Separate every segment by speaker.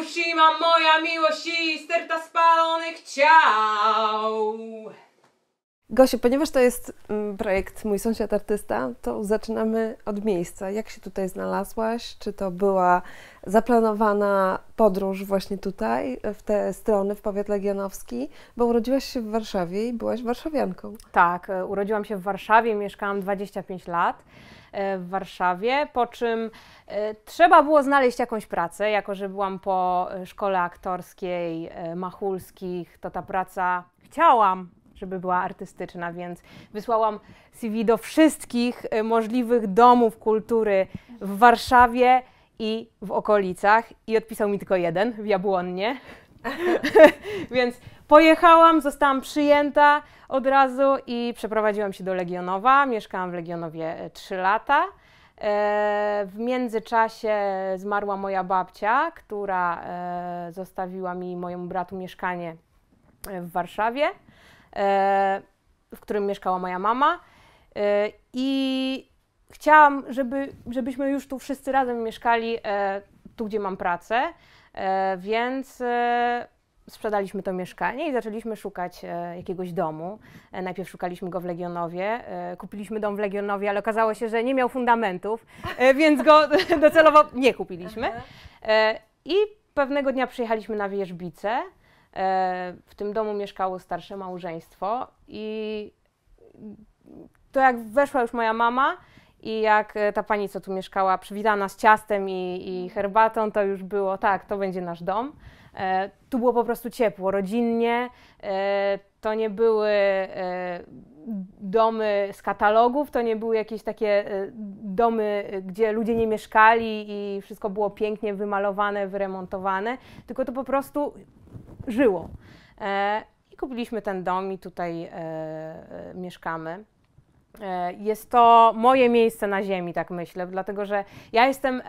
Speaker 1: Fukushima, moja miłość i sterta spalonych ciał.
Speaker 2: Gosiu, ponieważ to jest mm, projekt Mój Sąsiad Artysta, to zaczynamy od miejsca. Jak się tutaj znalazłaś? Czy to była zaplanowana podróż właśnie tutaj, w te strony, w powiat legionowski? Bo urodziłaś się w Warszawie i byłaś warszawianką.
Speaker 1: Tak, e, urodziłam się w Warszawie, mieszkałam 25 lat w Warszawie, po czym e, trzeba było znaleźć jakąś pracę, jako że byłam po szkole aktorskiej Machulskich, to ta praca chciałam żeby była artystyczna, więc wysłałam CV do wszystkich e, możliwych domów kultury w Warszawie i w okolicach i odpisał mi tylko jeden w Jabłonnie. więc pojechałam, zostałam przyjęta od razu i przeprowadziłam się do Legionowa. Mieszkałam w Legionowie 3 e, lata. E, w międzyczasie zmarła moja babcia, która zostawiła mi mojemu bratu mieszkanie w Warszawie. E, w którym mieszkała moja mama. E, I chciałam, żeby, żebyśmy już tu wszyscy razem mieszkali, e, tu gdzie mam pracę, więc sprzedaliśmy to mieszkanie i zaczęliśmy szukać jakiegoś domu. Najpierw szukaliśmy go w Legionowie, kupiliśmy dom w Legionowie, ale okazało się, że nie miał fundamentów, więc go docelowo nie kupiliśmy. I pewnego dnia przyjechaliśmy na Wierzbice E, w tym domu mieszkało starsze małżeństwo i to jak weszła już moja mama i jak e, ta pani, co tu mieszkała, przywitała nas ciastem i, i herbatą, to już było tak, to będzie nasz dom. E, tu było po prostu ciepło, rodzinnie. To nie były domy z katalogów, to nie były jakieś takie domy, gdzie ludzie nie mieszkali i wszystko było pięknie wymalowane, wyremontowane, tylko to po prostu żyło. E, I kupiliśmy ten dom i tutaj e, e, mieszkamy. Jest to moje miejsce na ziemi, tak myślę, dlatego że ja jestem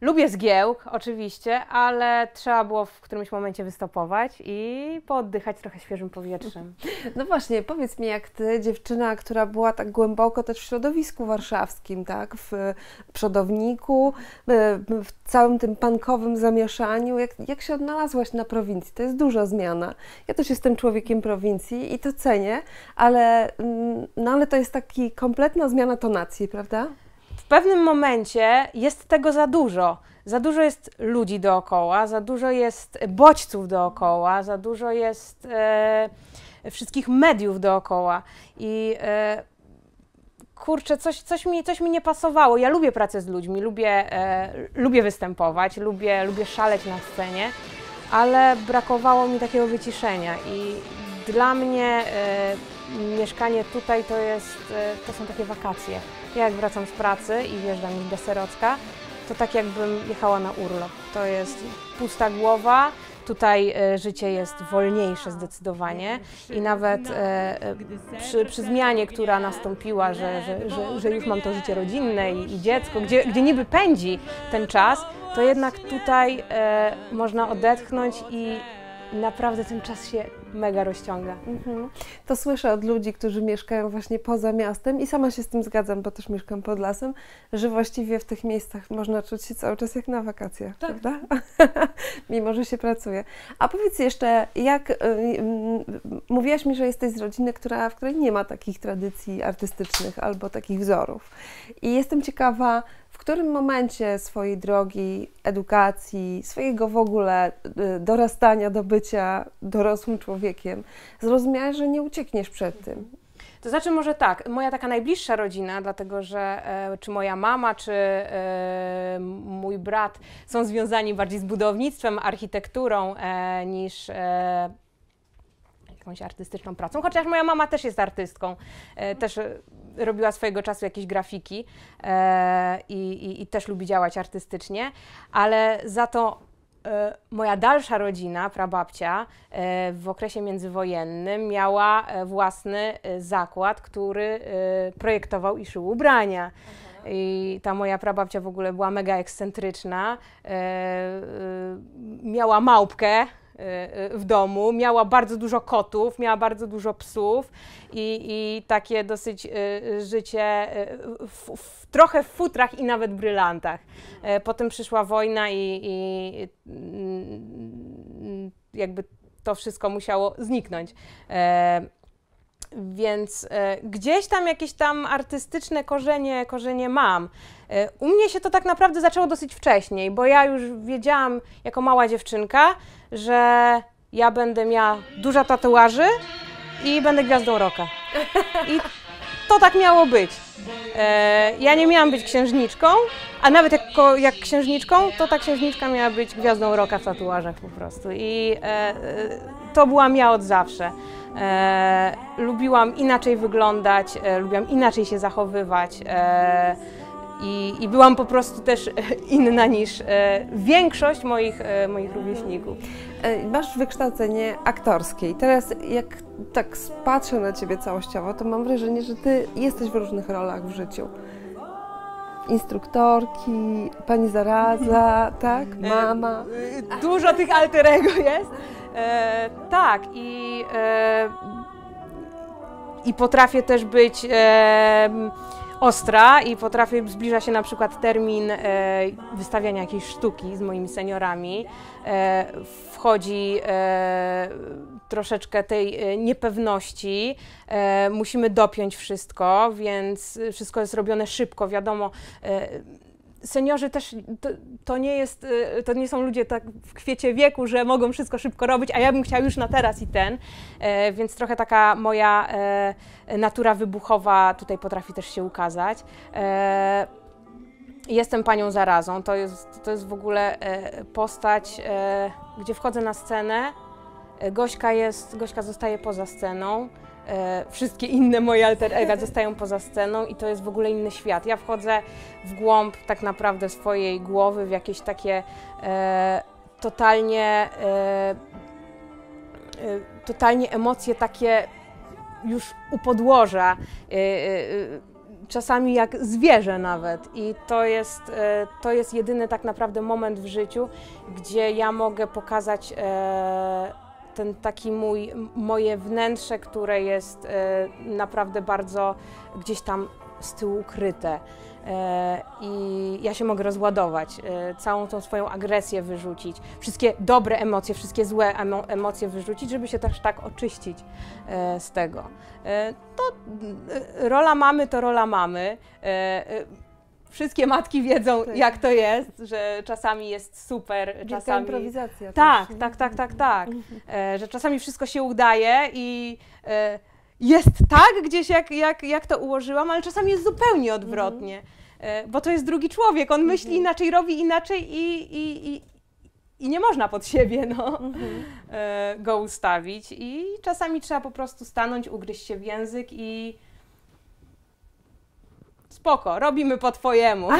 Speaker 1: Lubię zgiełk, oczywiście, ale trzeba było w którymś momencie wystopować i pooddychać trochę świeżym powietrzem.
Speaker 2: No właśnie, powiedz mi, jak ty, dziewczyna, która była tak głęboko też w środowisku warszawskim, tak, w przodowniku, w całym tym pankowym zamieszaniu, jak, jak się odnalazłaś na prowincji? To jest duża zmiana. Ja też jestem człowiekiem prowincji i to cenię, ale, mm, no ale to jest taki kompletna zmiana tonacji, prawda?
Speaker 1: Pewnym momencie jest tego za dużo. Za dużo jest ludzi dookoła, za dużo jest bodźców dookoła, za dużo jest e, wszystkich mediów dookoła. I e, kurczę, coś, coś, mi, coś mi nie pasowało. Ja lubię pracę z ludźmi, lubię, e, lubię występować, lubię, lubię szaleć na scenie, ale brakowało mi takiego wyciszenia. I dla mnie e, mieszkanie tutaj to, jest, e, to są takie wakacje. Ja jak wracam z pracy i wjeżdżam do Serocka, to tak jakbym jechała na urlop. To jest pusta głowa, tutaj e, życie jest wolniejsze zdecydowanie i nawet e, przy, przy, zmianie, która nastąpiła, że, że, że, że, już mam to życie rodzinne i, i dziecko, gdzie, gdzie niby pędzi ten czas, to jednak tutaj można odetchnąć i naprawdę ten czas się mega rozciąga. Mhm.
Speaker 2: To słyszę od ludzi, którzy mieszkają właśnie poza miastem i sama się z tym zgadzam, bo też mieszkam pod lasem, że właściwie w tych miejscach można czuć się cały czas jak na wakacjach, tak. prawda? Mimo, że się pracuje. A powiedz jeszcze, jak y, y, mówiłaś mi, że jesteś z rodziny, która, w której nie ma takich tradycji artystycznych albo takich wzorów. I jestem ciekawa, w którym momencie swojej drogi edukacji, swojego w ogóle y, dorastania do bycia dorosłym człowiekiem, zrozumiałeś, że nie uciekniesz przed tym?
Speaker 1: To znaczy może tak, moja taka najbliższa rodzina, dlatego że e, czy moja mama, czy e, mój brat są związani bardziej z budownictwem, architekturą e, niż e, jakąś artystyczną pracą, chociaż moja mama też jest artystką, e, też robiła swojego czasu jakieś grafiki e, i, i, też lubi działać artystycznie, ale za to e, moja dalsza rodzina, prababcia, e, w okresie międzywojennym miała e, własny e, zakład, który e, projektował i szył ubrania. I ta moja prababcia w ogóle była mega ekscentryczna. miała małpkę, w domu. Miała bardzo dużo kotów, miała bardzo dużo psów i, i takie dosyć życie w, w, trochę w futrach i nawet brylantach. Potem przyszła wojna i, i mm, jakby to wszystko musiało zniknąć. Więc e, gdzieś tam jakieś tam artystyczne korzenie, korzenie mam. E, u mnie się to tak naprawdę zaczęło dosyć wcześniej, bo ja już wiedziałam jako mała dziewczynka, że ja będę miała dużo tatuaży i będę gwiazdą roka. I to tak miało być. E, ja nie miałam być księżniczką, a nawet jako, jak księżniczką, to ta księżniczka miała być gwiazdą roka w tatuażach po prostu. I to byłam ja od zawsze. E, lubiłam inaczej wyglądać, e, lubiłam inaczej się zachowywać. E, i, I, byłam po prostu też inna niż e, większość moich, e, moich rówieśników.
Speaker 2: E, masz wykształcenie aktorskie i teraz jak tak patrzę na Ciebie całościowo, to mam wrażenie, że Ty jesteś w różnych rolach w życiu. Instruktorki, pani zaraza, tak? Mama.
Speaker 1: Dużo tych alterego jest. E, tak, i, e, i potrafię też być e, ostra i potrafię, zbliża się na przykład termin e, wystawiania jakiejś sztuki z moimi seniorami. E, wchodzi e, troszeczkę tej niepewności, musimy dopiąć wszystko, więc wszystko jest robione szybko, wiadomo seniorzy też to, to, nie jest, y, to nie są ludzie tak w kwiecie wieku, że mogą wszystko szybko robić, a ja bym chciała już na teraz i ten, e, więc trochę taka moja e, natura wybuchowa tutaj potrafi też się ukazać. E, jestem panią zarazą, to jest, to jest w ogóle postać, gdzie wchodzę na scenę, Gośka, jest, Gośka zostaje poza sceną, wszystkie inne moje alter ega zostają poza sceną i to jest w ogóle inny świat. Ja wchodzę w głąb tak naprawdę swojej głowy, w jakieś takie e, totalnie, e, e totalnie emocje takie już u podłoża e, e, czasami jak zwierzę nawet. I to jest, to jest jedyny tak naprawdę moment w życiu, gdzie ja mogę pokazać ten taki mój, moje wnętrze, które jest e, naprawdę bardzo gdzieś tam z tyłu ukryte. E, I ja się mogę rozładować, e, całą tą swoją agresję wyrzucić, wszystkie dobre emocje, wszystkie złe emocje wyrzucić, żeby się też tak oczyścić z tego. To rola mamy to rola mamy wszystkie matki wiedzą, tak. jak to jest, że czasami jest super,
Speaker 2: Wielka
Speaker 1: czasami...
Speaker 2: improwizacja.
Speaker 1: Tak, też, tak, tak, tak, tak, e, że czasami wszystko się udaje i e, jest tak gdzieś, jak, jak, jak to ułożyłam, ale czasami jest zupełnie odwrotnie, e, bo to jest drugi człowiek, on myśli mhm. inaczej, robi inaczej i, i, i, i nie można pod siebie no, mhm. e, go ustawić i czasami trzeba po prostu stanąć, ugryźć się w język i spoko, robimy po twojemu.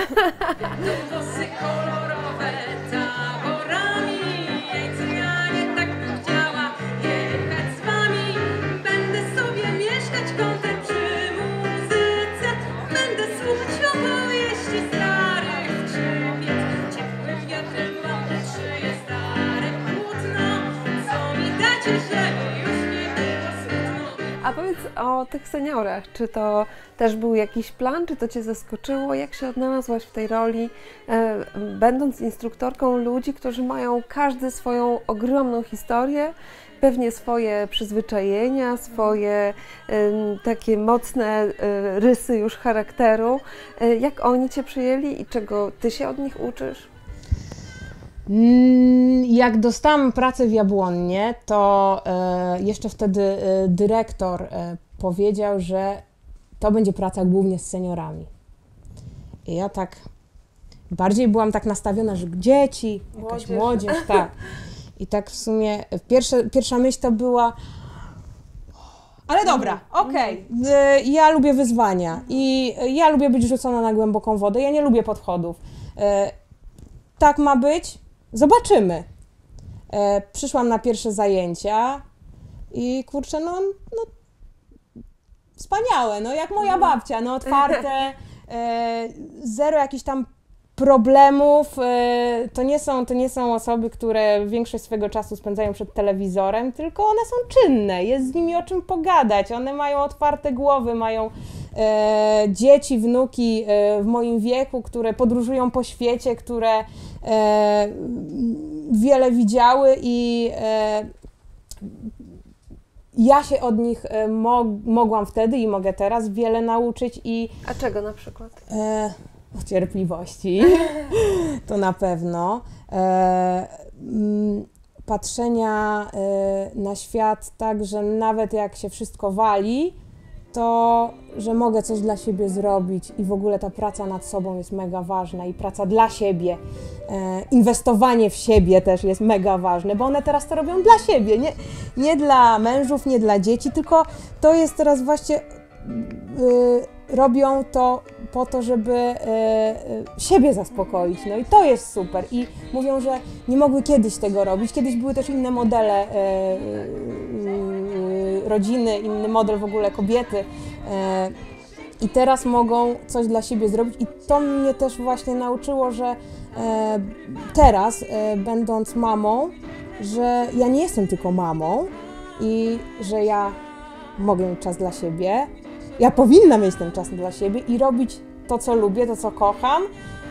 Speaker 2: A powiedz o tych seniorach. Czy to też był jakiś plan, czy to Cię zaskoczyło? Jak się odnalazłaś w tej roli, e, będąc instruktorką ludzi, którzy mają każdy swoją ogromną historię, pewnie swoje przyzwyczajenia, swoje takie mocne e, rysy już charakteru. E, jak oni Cię przyjęli i czego Ty się od nich uczysz?
Speaker 1: Mm, jak dostałam pracę w Jabłonnie, to e, jeszcze wtedy e, dyrektor e, powiedział, że to będzie praca głównie z seniorami. I ja tak bardziej byłam tak nastawiona, że dzieci, jakaś młodzież, młodzież tak. I tak w sumie pierwsze, pierwsza myśl to była, ale dobra, mhm. okej. Okay. Ja lubię wyzwania i ja lubię być rzucona na głęboką wodę. Ja nie lubię podchodów. Tak ma być, Zobaczymy. E, przyszłam na pierwsze zajęcia i kurczę, no, no wspaniałe, no jak moja babcia, no otwarte, e, zero jakichś tam problemów. E, to nie, są, to nie są osoby, które większość swojego czasu spędzają przed telewizorem, tylko one są czynne, jest z nimi o czym pogadać. One mają otwarte głowy, mają e, dzieci, wnuki e, w moim wieku, które podróżują po świecie, które e, wiele widziały i e, ja się od nich e, mo mogłam wtedy i mogę teraz wiele nauczyć i...
Speaker 2: A czego na przykład?
Speaker 1: Cierpliwości, to na pewno. E, mm, patrzenia e, na świat tak, że nawet jak się wszystko wali, to że mogę coś dla siebie zrobić i w ogóle ta praca nad sobą jest mega ważna i praca dla siebie, e, inwestowanie w siebie też jest mega ważne, bo one teraz to robią dla siebie, nie, nie dla mężów, nie dla dzieci, tylko to jest teraz właśnie robią to po to, żeby e, e, siebie zaspokoić. No i to jest super. I mówią, że nie mogły kiedyś tego robić. Kiedyś były też inne modele e, rodziny, inny model w ogóle kobiety. I teraz mogą coś dla siebie zrobić. I to mnie też właśnie nauczyło, że teraz, będąc mamą, że ja nie jestem tylko mamą i że ja mogę mieć czas dla siebie, ja powinnam mieć ten czas dla siebie i robić to, co lubię, to, co kocham.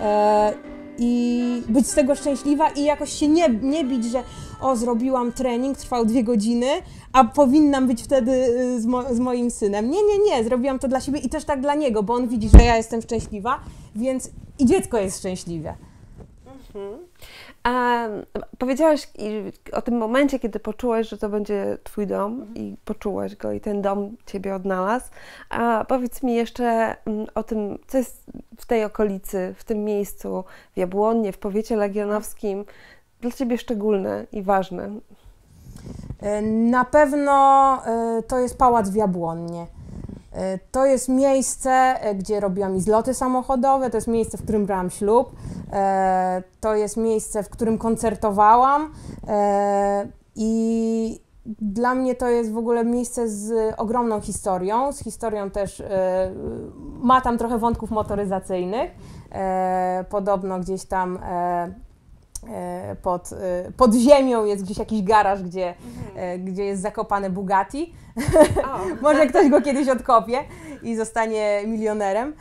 Speaker 1: E, i być z tego szczęśliwa i jakoś się nie, nie bić, że o, zrobiłam trening, trwał dwie godziny, a powinnam być wtedy y, z, mo z, moim synem. Nie, nie, nie, zrobiłam to dla siebie i też tak dla niego, bo on widzi, że ja jestem szczęśliwa, więc i dziecko jest szczęśliwe. Mhm.
Speaker 2: A powiedziałaś o tym momencie, kiedy poczułaś, że to będzie Twój dom mhm. i poczułaś go i ten dom Ciebie odnalazł. A powiedz mi jeszcze mm, o tym, co jest w tej okolicy, w tym miejscu, w Jabłonnie, w powiecie legionowskim, dla Ciebie szczególne i ważne.
Speaker 1: E, na pewno e, to jest pałac w Jabłonnie. E, to jest miejsce, gdzie robiłam i zloty samochodowe, to jest miejsce, w którym brałam ślub, to jest miejsce, w którym koncertowałam i dla mnie to jest w ogóle miejsce z ogromną historią, z historią też, ma tam trochę wątków motoryzacyjnych, podobno gdzieś tam E, pod, e, pod ziemią jest gdzieś jakiś garaż, gdzie, mhm. gdzie jest zakopany Bugatti. Może ktoś go kiedyś odkopie i zostanie milionerem.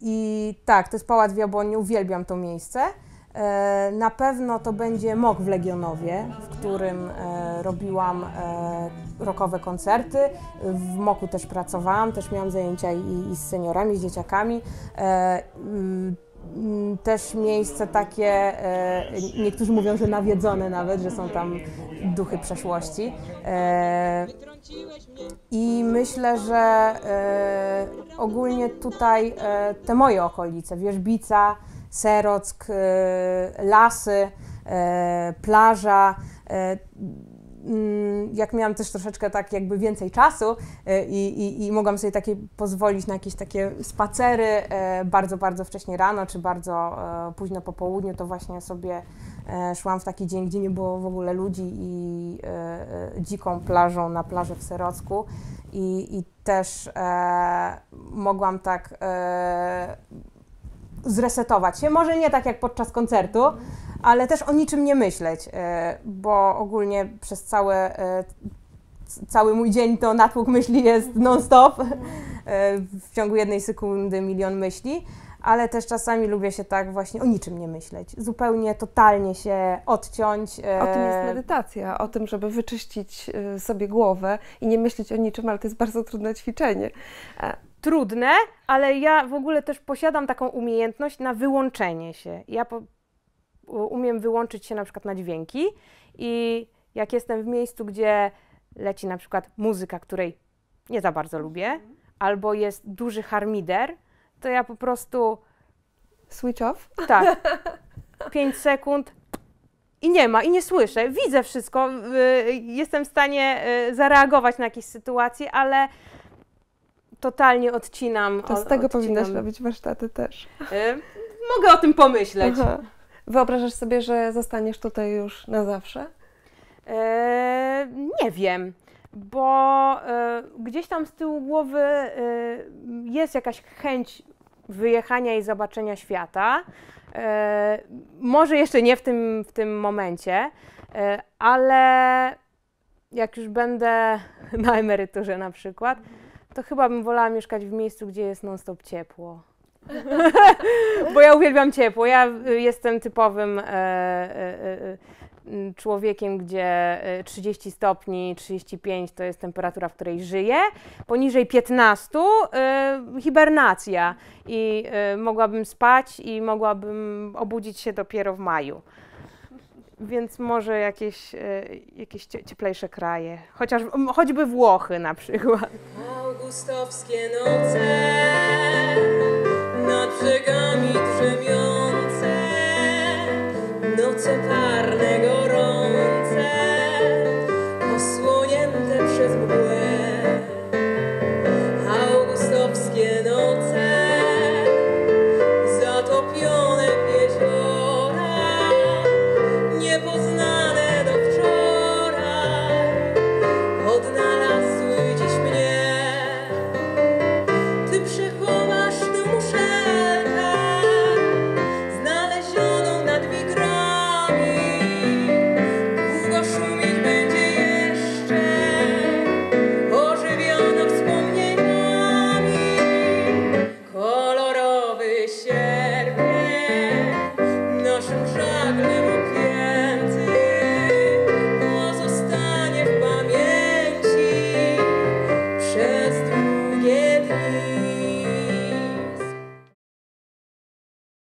Speaker 1: I tak, to jest Pałac w Jabłoni, uwielbiam to miejsce. Na pewno to będzie MOK w Legionowie, w którym robiłam rokowe koncerty. W MOKu też pracowałam, też miałam zajęcia i, i z seniorami, z dzieciakami też miejsce takie, e, niektórzy mówią, że nawiedzone nawet, że są tam duchy przeszłości. E, I myślę, że e, ogólnie tutaj te moje okolice, Wierzbica, Serock, lasy, plaża, Mm, jak miałam też troszeczkę tak jakby więcej czasu e, i, i, i mogłam sobie takie pozwolić na jakieś takie spacery e, bardzo, bardzo wcześnie rano, czy bardzo e, późno po południu, to właśnie sobie szłam w taki dzień, gdzie nie było w ogóle ludzi i dziką plażą na plaży w Serocku i, i też mogłam tak zresetować się. Może nie tak jak podczas koncertu, ale też o niczym nie myśleć, e, bo ogólnie przez całe, e, cały mój dzień to natłok myśli jest non-stop. E, w ciągu jednej sekundy milion myśli ale też czasami lubię się tak właśnie o niczym nie myśleć. Zupełnie, totalnie się odciąć.
Speaker 2: O tym jest medytacja, o tym, żeby wyczyścić sobie głowę i nie myśleć o niczym, ale to jest bardzo trudne ćwiczenie.
Speaker 1: Trudne, ale ja w ogóle też posiadam taką umiejętność na wyłączenie się. Ja po, umiem wyłączyć się na przykład na dźwięki i jak jestem w miejscu, gdzie leci na przykład muzyka, której nie za bardzo lubię, albo jest duży harmider, to ja po prostu.
Speaker 2: Switch off?
Speaker 1: Tak. 5 sekund i nie ma, i nie słyszę. Widzę wszystko, jestem w stanie y, zareagować na jakieś sytuacje, ale totalnie odcinam.
Speaker 2: To z tego odcinam. powinnaś robić warsztaty też. Y,
Speaker 1: mogę o tym pomyśleć. Aha.
Speaker 2: Wyobrażasz sobie, że zostaniesz tutaj już na zawsze?
Speaker 1: E, nie wiem, bo e, gdzieś tam z tyłu głowy e, jest jakaś chęć wyjechania i zobaczenia świata. E, może jeszcze nie w tym, w tym momencie, e, ale jak już będę na emeryturze na przykład, to chyba bym wolała mieszkać w miejscu, gdzie jest non-stop ciepło. Bo ja uwielbiam ciepło. Ja y, jestem typowym e, e, e, m, człowiekiem, gdzie e, 30 stopni, 35 to jest temperatura, w której żyję. Poniżej 15 e, hibernacja i e, mogłabym spać i mogłabym obudzić się dopiero w maju. Więc może jakieś, e, jakieś cie- cieplejsze kraje, chociaż choćby Włochy na przykład.
Speaker 3: Augustowskie noce